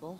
Yes!